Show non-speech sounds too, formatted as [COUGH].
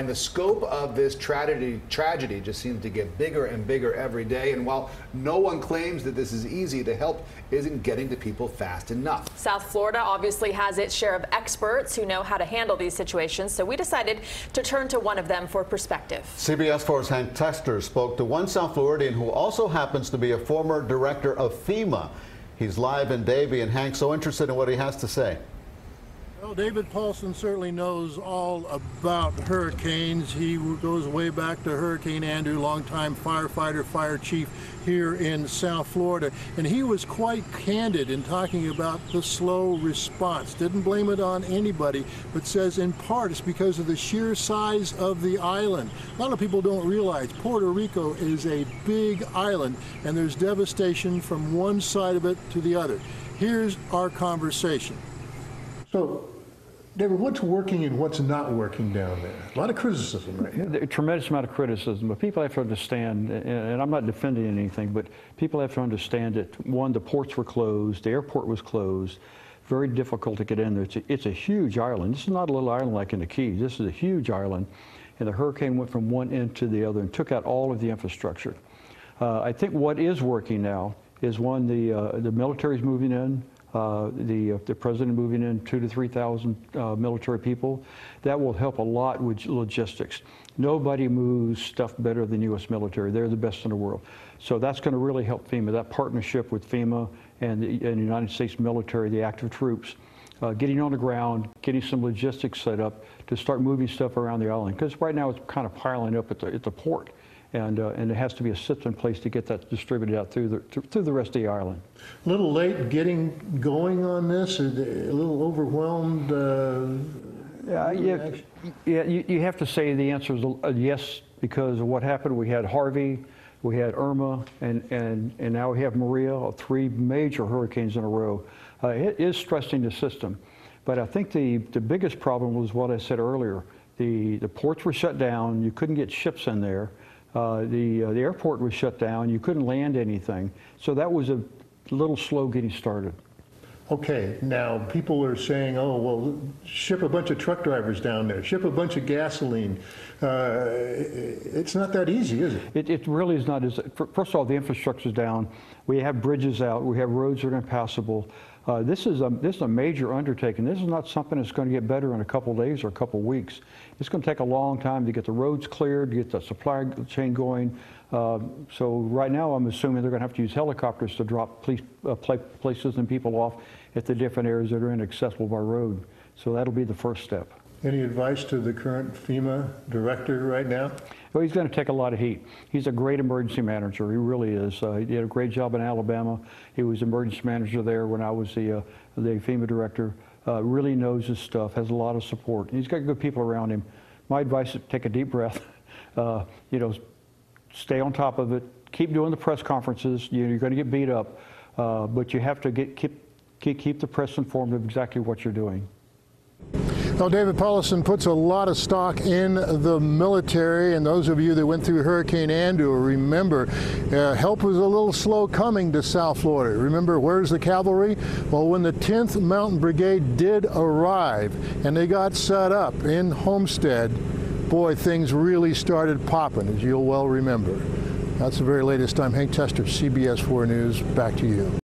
And the scope of this tragedy, tragedy just seems to get bigger and bigger every day. And while no one claims that this is easy, the help isn't getting to people fast enough. South Florida obviously has its share of experts who know how to handle these situations, so we decided to turn to one of them for perspective. CBS 4's Hank Tester spoke to one South Floridian who also happens to be a former director of FEMA. He's live in Davie, and Hank's so interested in what he has to say. Well, David Paulison certainly knows all about hurricanes. He goes way back to Hurricane Andrew, longtime firefighter, fire chief here in South Florida. And he was quite candid in talking about the slow response. Didn't blame it on anybody, but says in part it's because of the sheer size of the island. A lot of people don't realize Puerto Rico is a big island, and there's devastation from one side of it to the other. Here's our conversation. So David, what's working and what's not working down there? A lot of criticism right now. A tremendous amount of criticism, but people have to understand, and I'm not defending anything, but people have to understand that, one, the ports were closed, the airport was closed, very difficult to get in there. It's a, it's a huge island. This is not a little island like in the Keys. This is a huge island, and the hurricane went from one end to the other and took out all of the infrastructure. Uh, I think what is working now is, one, the, uh, the military is moving in, uh, the, uh, the president moving in two to 3,000 uh, military people. That will help a lot with logistics. Nobody moves stuff better than U.S. military. They're the best in the world. So that's going to really help FEMA. That partnership with FEMA and the, and the United States military, the active troops, uh, getting on the ground, getting some logistics set up to start moving stuff around the island. Because right now it's kind of piling up at the, at the port and, uh, and it has to be a system in place to get that distributed out through the, through the rest of the island. A little late getting going on this, a little overwhelmed? Uh, yeah, yeah, yeah you, you, have to say the answer is a yes because of what happened. We had Harvey, we had Irma, and, and, and now we have Maria, three major hurricanes in a row. Uh, it is stressing the system. But I think the, the biggest problem was what I said earlier. The, the ports were shut down, you couldn't get ships in there. Uh, the, uh, the airport was shut down. You couldn't land anything. So that was a little slow getting started. Okay, now people are saying, oh, well, ship a bunch of truck drivers down there, ship a bunch of gasoline. Uh, it's not that easy, is it? it? It really is not. As, First of all, the infrastructure is down. We have bridges out. We have roads that are impassable. Uh, this, is a, this is a major undertaking. This is not something that's going to get better in a couple days or a couple weeks. It's going to take a long time to get the roads cleared, to get the supply chain going. Uh, so right now, I'm assuming they're going to have to use helicopters to drop police, uh, places and people off at the different areas that are inaccessible by road. So that'll be the first step. Any advice to the current FEMA director right now? Well, he's going to take a lot of heat. He's a great emergency manager. He really is. Uh, he did a great job in Alabama. He was emergency manager there when I was the, uh, the FEMA director. Uh, really knows his stuff, has a lot of support. He's got good people around him. My advice is take a deep breath. [LAUGHS] Uh, you know, stay on top of it. Keep doing the press conferences. You you're going to get beat up, uh, but you have to get, keep, keep, keep the press informed of exactly what you're doing. Well, David Paulison puts a lot of stock in the military, and those of you that went through Hurricane Andrew remember uh, help was a little slow coming to South Florida. Remember, where's the cavalry? Well, when the 10th Mountain Brigade did arrive and they got set up in Homestead, boy, things really started popping, as you'll well remember. That's the very latest. I'm Hank Tester, CBS 4 News. Back to you.